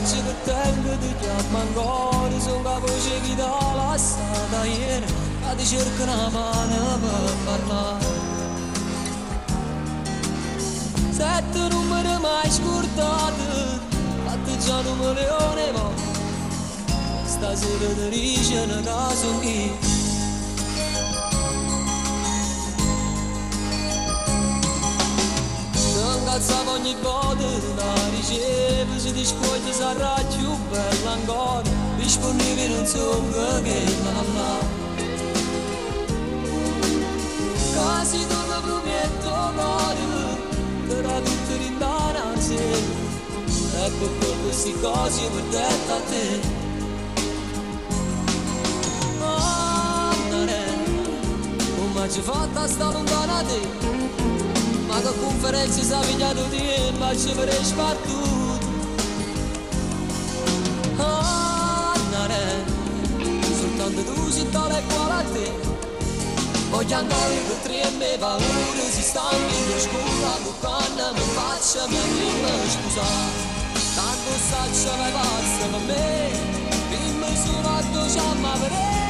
messaggio che tengo ti chiamo ancora. Sono la voce che dà la strada ieri Ma ti cerco una mano per parlare. Sette numeri mai scordati Fatti già un milione volte Stasera ti dice Bogać zawodnik wody Nari żywy, żydyś płodzie za raciu Berlangon Biś po niewierun co mgę mama. Kasi do dobrumie to nory Tera dukteri naranze Ecco colpo si cosi verdetta te Mă ce fata asta lundanate fatta sta lontana da te ma che conferenze si è pigliato tempo ci per sbattuto ah, nare soltanto tu si tale quale a te voglio andare per tre e me paure si stanno in scuola quando mi faccia mia prima scusa tanto saccia mai passa per me prima sono a due ma per se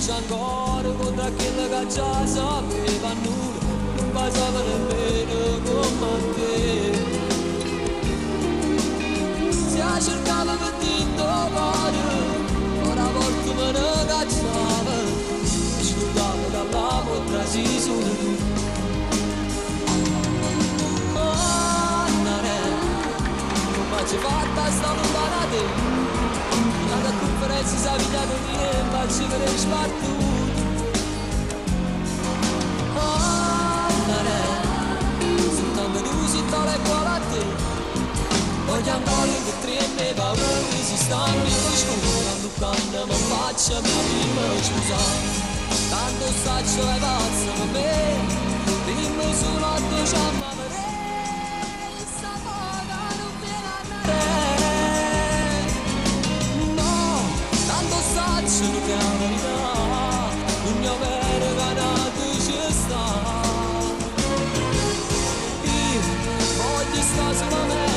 Viņš man goru un tā kilaga čāsā, pie man nūru, un bazavara tale quale a te. Voglio andare che tre e me paura si stanno in scuola quando mi faccia mia prima scusa. Tanto saccio è pazzo per me. Prima sono a due ciamma sono che la Hoje estás uma merda.